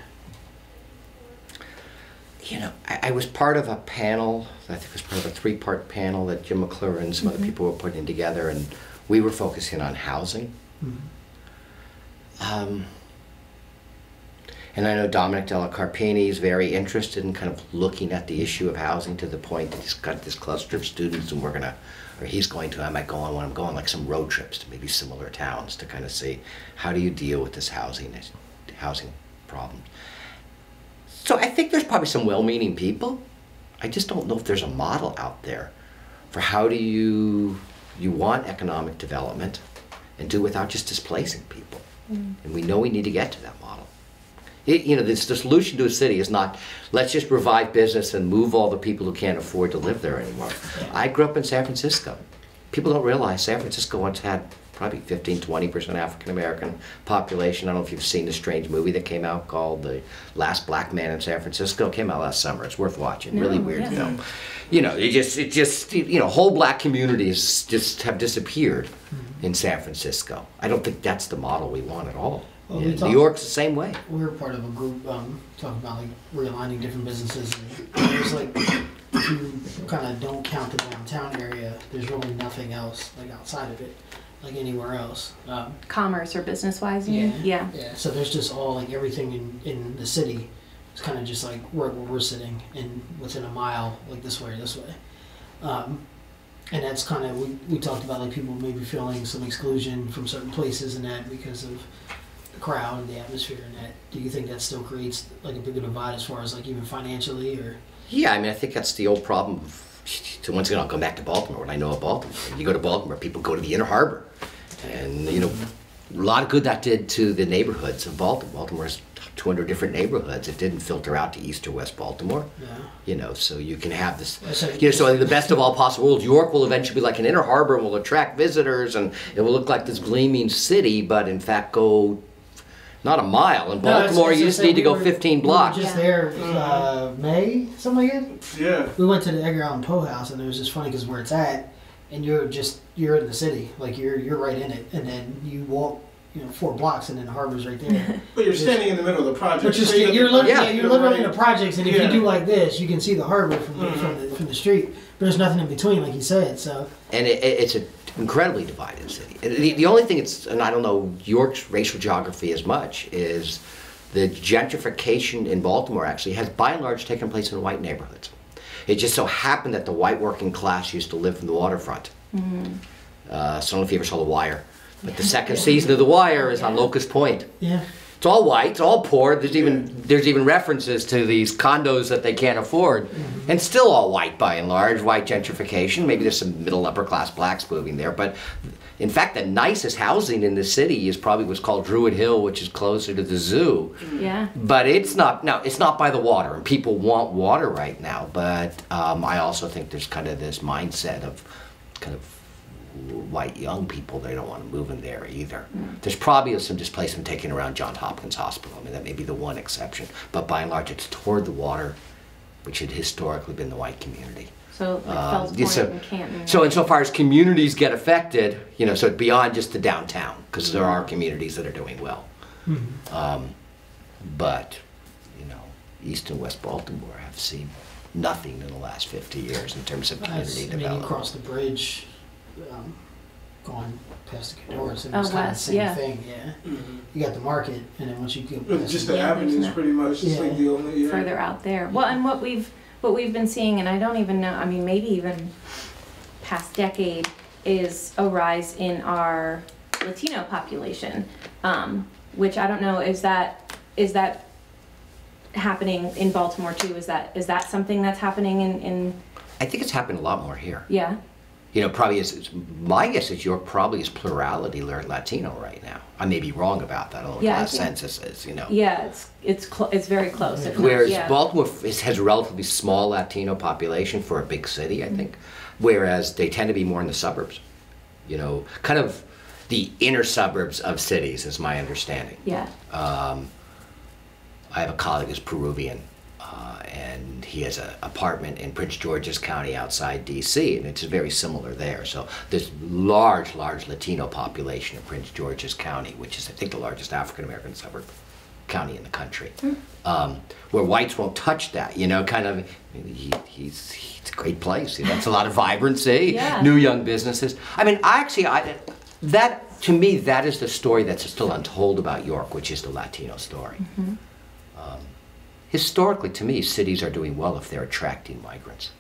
you know, I, I was part of a panel, I think it was part of a three-part panel that Jim McClure and some other people were putting together, and we were focusing on housing. Um, and I know Dominic DelliCarpini is very interested in kind of looking at the issue of housing to the point that he's got this cluster of students, and we're gonna, or he's going to, I might go on when I'm going, like some road trips to maybe similar towns to kind of see how do you deal with this housing, housing problems. So I think there's probably some well-meaning people. I just don't know if there's a model out there for how do you you want economic development and do without just displacing people. Mm. And we know we need to get to that model. It, you know, this, the solution to a city is not let's just revive business and move all the people who can't afford to live there anymore. I grew up in San Francisco. People don't realize San Francisco once had probably 15, 20% African American population. I don't know if you've seen the strange movie that came out called The Last Black Man in San Francisco. It came out last summer. It's worth watching. really oh, weird yeah. film. You know, it just, it just, you know, whole black communities just have disappeared in San Francisco. I don't think that's the model we want at all. Well, we Yeah, New York's the same way. we were part of a group um, talking about like realigning different businesses. And it was like if you kind of don't count the downtown area, there's really nothing else like outside of it, like anywhere else. Um, Commerce or business wise, you mean? Yeah. Yeah. So there's just all like everything in in the city. It's kind of just like right where we're sitting and within a mile, like this way or this way. Um, and that's kind of we, we talked about like people maybe feeling some exclusion from certain places and that because of the crowd and the atmosphere and that. Do you think that still creates like a bigger divide as far as like even financially or? Yeah, I mean, I think that's the old problem. Of, so once again, I'll come back to Baltimore. When I know of Baltimore, you go to Baltimore, people go to the Inner Harbor, and you know, a lot of good that did to the neighborhoods of Baltimore. Baltimore's 200 different neighborhoods. It didn't filter out to East or West Baltimore. Yeah. You know, so you can have this. You know, so the best of all possible worlds, York will eventually be like an Inner Harbor and will attract visitors, and it will look like this gleaming city, but in fact go. Not a mile. In Baltimore, it's you just just need to we go were- 15 we were blocks. just Yeah. there uh, May something like that. Yeah. We went to the Edgar Allan Poe house, and it was just funny because where it's at, and you're just you're in the city, like you're you're right in it, and then you walk, you know, four blocks, and then the harbor's right there. But you're standing in the middle of the project. but you're so you sta- you're look- Yeah. yeah, you're literally in the projects, and if Yeah. you do like this, you can see the harbor from the, from the from the street. But there's nothing in between, like you said. So and it, it- it's an incredibly divided city. The, the only thing it's, and I don't know York's racial geography as much, is the gentrification in Baltimore actually has by and large taken place in white neighborhoods. It just so happened that the white working class used to live in the waterfront. Uh, so I don't know if you ever saw The Wire, but the second season of The Wire is on Yeah. Locust Point. yeah, It's all white. It's all poor. There's even there's even references to these condos that they can't afford, and still all white by and large. White gentrification. Maybe there's some middle upper class blacks moving there, but in fact, the nicest housing in the city is probably what's called Druid Hill, which is closer to the zoo. Yeah. But it's not. now. it's not by the water, and people want water right now. But um, I also think there's kind of this mindset of kind of white young people they don't want to move in there either. There's probably some displacement taken around Johns Hopkins Hospital. I mean, that may be the one exception, but by and large, it's toward the water, which had historically been the white community. So like Um, yeah, so- and So insofar as communities get affected, you know, so beyond just the downtown, because there are communities that are doing well. Um, but, you know, East and West Baltimore have seen nothing in the last 50 years in terms of That's- community I mean, you development. cross the bridge, um, going past the Codorus, and Oh, it's kind of the west, same yeah. thing. Yeah, Mhm. you got the market, and then once you go But past Just the- the Yeah, avenues, no- pretty much. It's like Yeah. the only. Yeah. further out there. Well, and what we've what we've been seeing, and I don't even know. I mean, maybe even past decade is a rise in our Latino population, um, which I don't know. Is that is that happening in Baltimore too? Is that is that something that's happening in in I think it's happened a lot more here. yeah? You know, probably is, my guess is York probably is plurality Latino right now. I may be wrong about that. Don't Yeah, last census is, you know. Yeah, it's it's cl- it's very close. Whereas yeah. Baltimore is, has a relatively small Latino population for a big city, I think. Whereas they tend to be more in the suburbs. You know, kind of the inner suburbs of cities, is my understanding. yeah. Um, I have a colleague who's Peruvian, and he has an apartment in Prince George's County outside D.C., and it's very similar there. So there's large, large Latino population in Prince George's County, which is, I think, the largest African American suburb. county in the country. Um, where whites won't touch that, you know, kind of. He, he's, he's a great place. You know, it's a lot of vibrancy, Yeah. new young businesses. I mean, I actually, I, that to me, that is the story that's still untold about York, which is the Latino story. Um, historically, to me, cities are doing well if they're attracting migrants.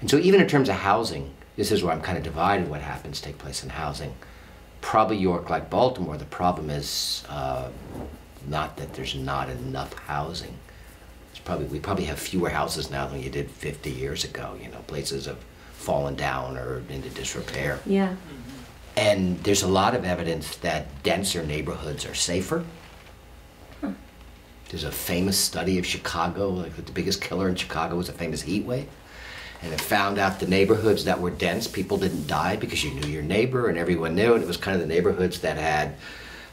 And so, even in terms of housing, this is where I'm kind of divided. What happens take place in housing? Probably York, like Baltimore, the problem is uh, not that there's not enough housing. It's probably we probably have fewer houses now than you did 50 years ago. You know, places have fallen down or into disrepair. Yeah. And there's a lot of evidence that denser neighborhoods are safer. There's a famous study of Chicago, like the biggest killer in Chicago was a famous heat wave. And it found out the neighborhoods that were dense, people didn't die because you knew your neighbor and everyone knew. And it was kind of the neighborhoods that had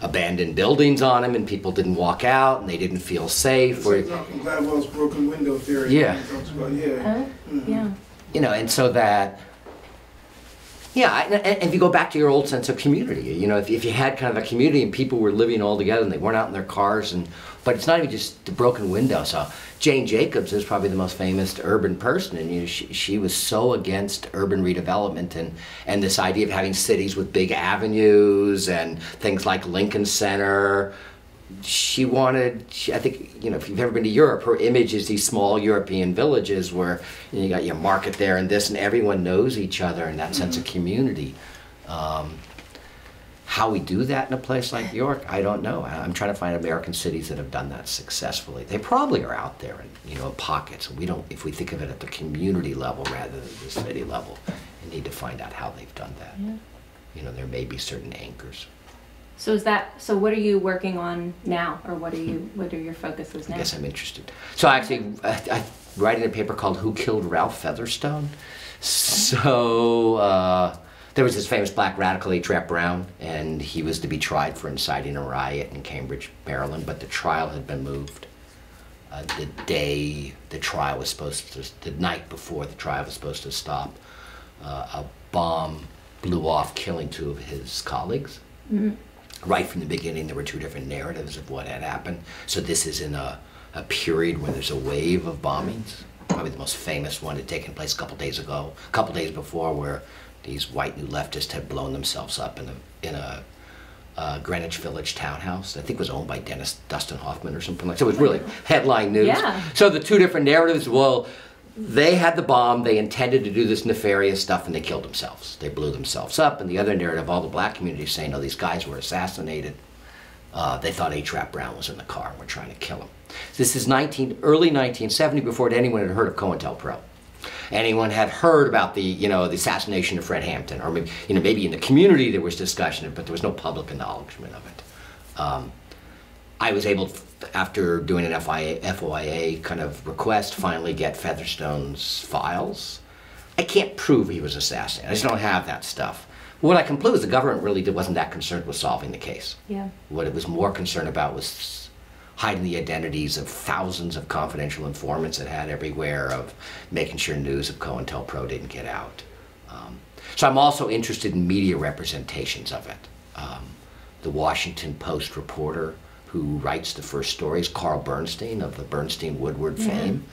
abandoned buildings on them and people didn't walk out and they didn't feel safe. It's Or, like Malcolm Gladwell's broken window theory. Yeah. He talks about, yeah. Oh, yeah. you know, and so that, yeah, and, if you go back to your old sense of community, you know, if, if you had kind of a community and people were living all together and they weren't out in their cars, and but it's not even just the broken window. So Jane Jacobs is probably the most famous urban person, and you know, she, she was so against urban redevelopment and and this idea of having cities with big avenues and things like Lincoln Center she wanted she, i think you know if you've ever been to europe her image is these small european villages where you, know, you got your market there and this and everyone knows each other and that sense of community. Um, how we do that in a place like york i don't know. I'm trying to find american cities that have done that successfully. They probably are out there in you know pockets. We don't if we think of it at the community level rather than the city level we need to find out how they've done that. Yeah. you know there may be certain anchors So is that so? What are you working on now, or what are you? What are your focuses now? I guess I'm interested. So I actually, I, I writing a paper called "Who Killed Ralph Featherstone." So uh, there was this famous black radical A. Brown, and he was to be tried for inciting a riot in Cambridge, Maryland, but the trial had been moved. Uh, the day the trial was supposed to, the night before the trial was supposed to stop, uh, a bomb blew off, killing two of his colleagues right from the beginning, there were two different narratives of what had happened. So this is in a, a period where there's a wave of bombings. Probably the most famous one had taken place a couple days ago, a couple days before, where these white new leftists had blown themselves up in a in a uh, Greenwich Village townhouse. I think it was owned by Dennis Dustin Hoffman or something like. that. So it was really headline news. Yeah. So the two different narratives. Well, they had the bomb. They intended to do this nefarious stuff, and they killed themselves. They blew themselves up. And the other narrative, all the black community saying, "No, these guys were assassinated. Uh, they thought A. Brown was in the car and were trying to kill him." This is 19, early 1970, before anyone had heard of COINTELPRO. Anyone had heard about the, you know, the assassination of Fred Hampton, or maybe, you know, maybe in the community there was discussion but there was no public acknowledgement of it. Um, I was able, after doing an FIA, FOIA kind of request, finally get Featherstone's files. I can't prove he was assassinated. I just don't have that stuff. What I can prove is the government really wasn't that concerned with solving the case. Yeah. What it was more concerned about was hiding the identities of thousands of confidential informants it had everywhere, of making sure news of COINTELPRO didn't get out. Um, so I'm also interested in media representations of it. Um, the Washington Post reporter who writes the first stories, Carl Bernstein of the Bernstein Woodward fame.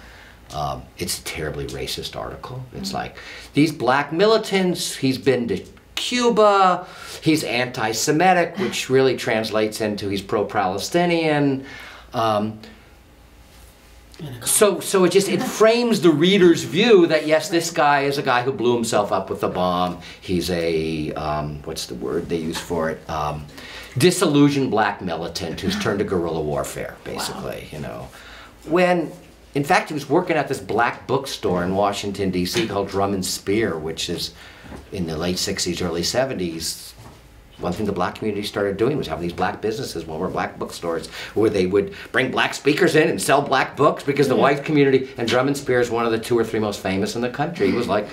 Um, it's a terribly racist article. It's like these black militants. He's been to Cuba. He's anti-Semitic, which really translates into he's pro-Palestinian. Um, so, so it just it frames the reader's view that yes, this guy is a guy who blew himself up with a bomb. He's a um, what's the word they use for it? Disillusioned black militant who's turned to guerrilla warfare, basically. You know, when in fact he was working at this black bookstore in Washington D.C. called Drum and Spear, which is in the late '60s, early '70s one thing the black community started doing was having these black businesses when we're black bookstores where they would bring black speakers in and sell black books because the white community and Drum and Spear is one of the two or three most famous in the country. He was like,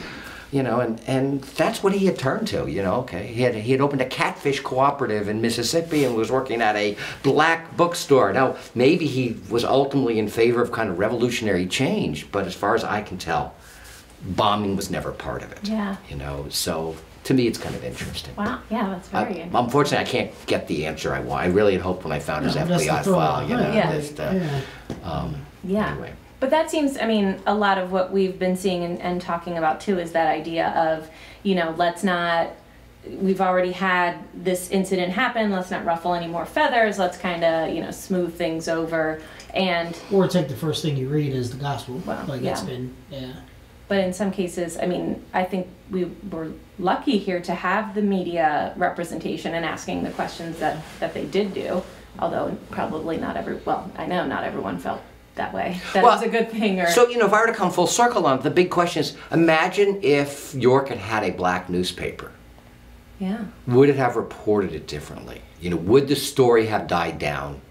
you know, and, and that's what he had turned to, you know, okay. He had he had opened a catfish cooperative in Mississippi and was working at a black bookstore. Now maybe he was ultimately in favor of kind of revolutionary change, but as far as I can tell, bombing was never part of it. Yeah. You know, so to me, it's kind of interesting. Wow, yeah, that's very I- interesting. Unfortunately, I can't get the answer I want. I really had hoped when I found his No, that's the FBI file, you know, behind Yeah. it. just, uh, Yeah. um, Yeah. anyway. But that seems, I mean, a lot of what we've been seeing and, and talking about too is that idea of, you know, let's not, we've already had this incident happen, let's not ruffle any more feathers, let's kind of, you know, smooth things over. And, Or take the first thing you read as the gospel. Well, like it's yeah. been, yeah. but in some cases, I mean, I think we were lucky here to have the media representation and asking the questions that, that they did do. Although probably not every, well, I know not everyone felt that way. That Well, was a good thing or. So, you know, if I were to come full circle on it, the big question is imagine if York had had a black newspaper. yeah. Would it have reported it differently? You know, would the story have died down?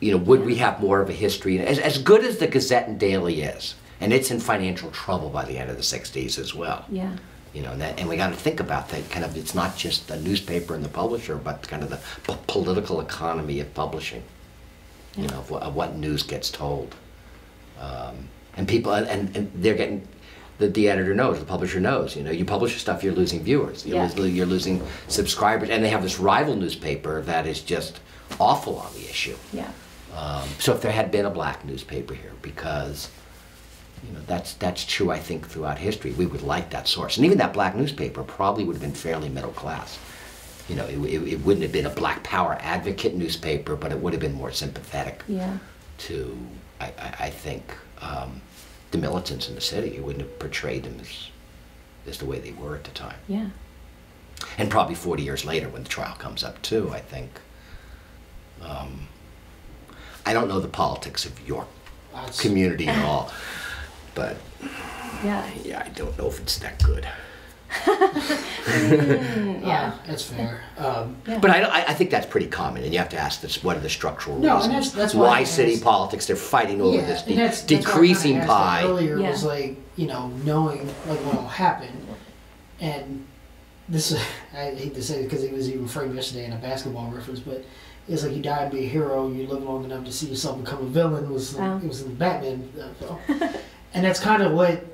You know, would we have more of a history? As, as good as the Gazette and Daily is, and it's in financial trouble by the end of the 60s as well. Yeah. You know, and, that, and we got to think about that kind of, it's not just the newspaper and the publisher, but kind of the p- political economy of publishing, you know, of what, of what news gets told. Um, and people, and, and, they're getting, the, the editor knows, the publisher knows, you know, you publish your stuff, you're losing viewers, you're, Yeah. lo- you're losing subscribers, and they have this rival newspaper that is just awful on the issue. Yeah. Um, so if there had been a black newspaper here, because you know that's that's true, I think throughout history, we would like that source, and even that black newspaper probably would have been fairly middle class. You know, it, it, it wouldn't have been a black power advocate newspaper, but it would have been more sympathetic Yeah. to, I, I, I think, um, the militants in the city. It wouldn't have portrayed them as, as the way they were at the time. Yeah. And probably 40 years later, when the trial comes up, too, I think. Um, I don't know the politics of York That's, community at all, but Yeah. yeah, I don't know if it's that good. Mm, yeah. uh, that's fair. Um, Yeah. But I, I, I think that's pretty common, and you have to ask this: what are the structural No, and reasons? that's- that's why why city asked- politics? They're fighting over yeah, this de- that's, that's why I decreasing asked pie. Earlier Yeah. was like, you know, knowing like what will happen, and this I hate to say it because it was even framed yesterday in a basketball reference, but it's like you die and be a hero, you live long enough to see yourself become a villain. Was Wow. it was in the Batman uh, film, and that's kind of what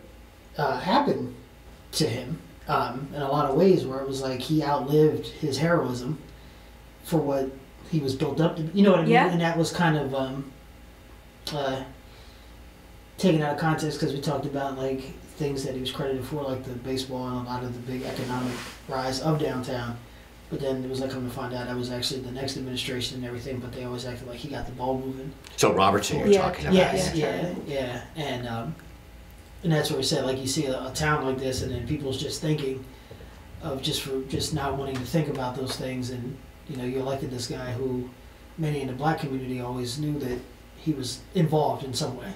uh, happened to him um, in a lot of ways, where it was like he outlived his heroism for what he was built up to. You know what I mean? Yeah. And that was kind of um, uh, taken out of context because we talked about like things that he was credited for, like the baseball and a lot of the big economic rise of downtown. But then it was like come to find out that was actually the next administration and everything. But they always acted like he got the ball moving. So Robertson, you're Yeah. talking about? Yes, yeah. yeah, yeah, and um, and that's what we said. Like you see a, a town like this, and then people's just thinking of just for just not wanting to think about those things, and you know, you elected this guy who many in the black community always knew that he was involved in some way.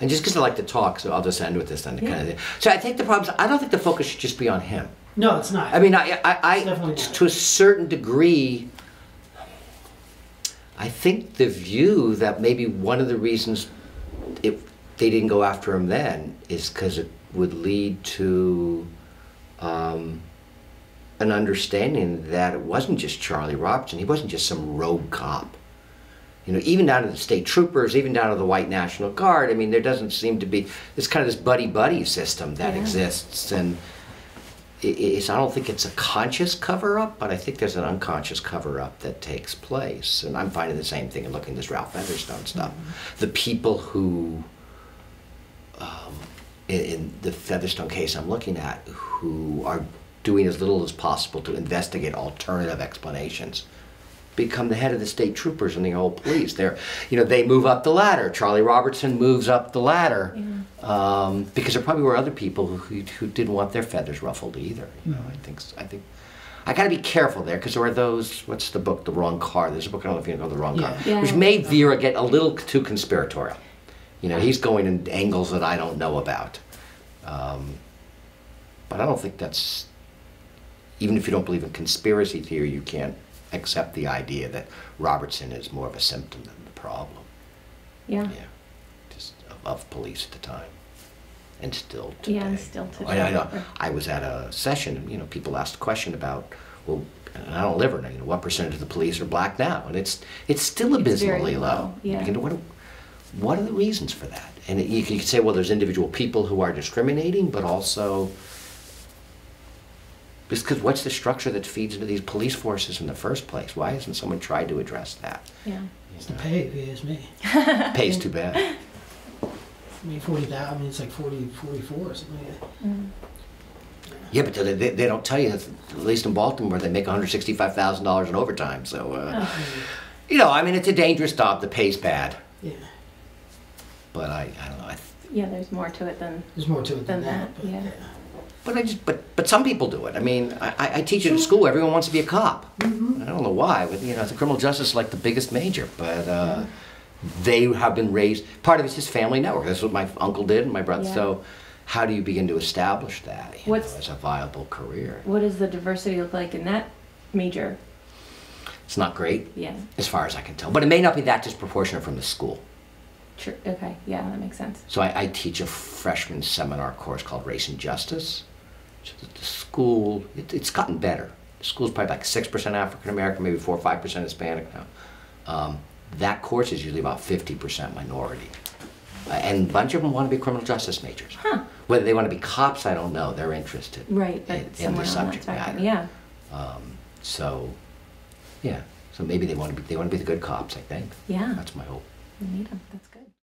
And just because I like to talk, so I'll just end with this then. Yeah. Kind of. thing. So I think the problem is I don't think the focus should just be on him. No, it's not. I mean, I, I, I It's definitely not. to a certain degree, I think the view that maybe one of the reasons it, they didn't go after him then is because it would lead to um, an understanding that it wasn't just Charlie Robertson. He wasn't just some rogue cop. You know, even down to the state troopers, even down to the white National Guard. I mean, there doesn't seem to be this kind of this buddy buddy system that Yeah. exists, and i- it's, I don't think it's a conscious cover up, but I think there's an unconscious cover up that takes place. And I'm finding the same thing in looking at this Ralph Featherstone stuff. The people who, um, in, in the Featherstone case I'm looking at, who are doing as little as possible to investigate alternative explanations become the head of the state troopers and the old police. They're, you know, they move up the ladder. Charlie Robertson moves up the ladder um, because there probably were other people who, who didn't want their feathers ruffled either. You know, I think I think I got to be careful there because there are those. What's the book? The Wrong Car. There's a book I don't know if you know the Wrong Car, Yeah. which made Vera get a little too conspiratorial. You know, he's going in angles that I don't know about. Um, but I don't think that's even if you don't believe in conspiracy theory, you can't accept the idea that Robertson is more of a symptom than the problem. Yeah. Yeah, just of, of police at the time, and still today. Yeah, and still today. I, I know. I was at a session, and you know, people asked a question about, well, and I don't live here. You know, what percentage of the police are black now? And it's it's still It's abysmally low. low, yeah. You know, what what are the reasons for that? And you can say, well, there's individual people who are discriminating, but also Because what's the structure that feeds into these police forces in the first place? Why hasn't someone tried to address that? Yeah. It's the pay, if you ask me. Pays too bad. I mean, 40,000, I mean, it's like 40, 44 or something like that. Mm. Yeah, but they, they, they don't tell you, that, at least in Baltimore, they make $165,000 in overtime. So, uh, Oh. you know, I mean, it's a dangerous job. The pay's bad. Yeah, But I, I don't know. I, Yeah, there's more to it than. there's more to it than, Than that, but, yeah. but I just, but, but some people do it. I mean, I, I- I teach at a school. Everyone wants to be a cop. Mm-hmm. I don't know why. But, you know, the criminal justice is like the biggest major. But uh, they have been raised. Part of it's just family network. That's what my uncle did and my brother. Yeah. So, how do you begin to establish that What's- know, as a viable career? What does the diversity look like in that major? It's not great, Yeah. as far as I can tell. But it may not be that disproportionate from the school. True. Okay. Yeah, that makes sense. So I, I teach a freshman seminar course called Race and Justice. So the, the school, it, it's gotten better. The school's probably like six percent African American, maybe four or five percent Hispanic now. Um, that course is usually about fifty percent minority, uh, and a bunch of them want to be criminal justice majors. Huh. Whether they want to be cops, I don't know. They're interested. Right. In, in the subject matter. Yeah. Um, so, yeah. So maybe they want to be they want to be the good cops. I think Yeah. that's my hope. We need 'em. That's good.